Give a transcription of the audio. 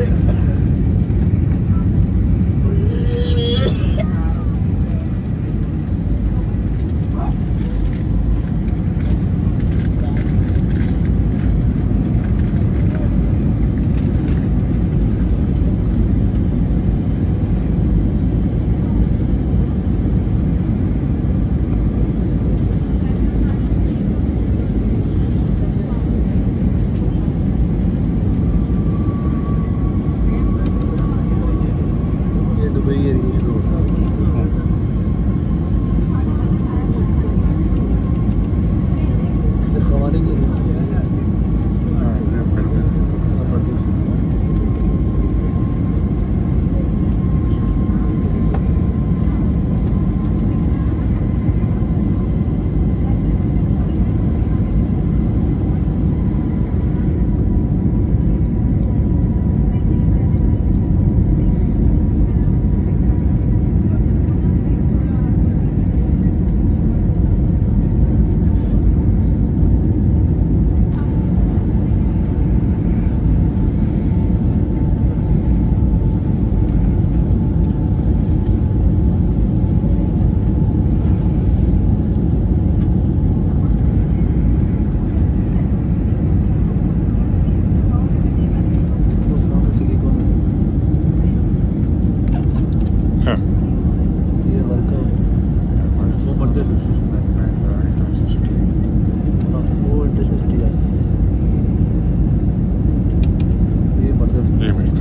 Thanks. वो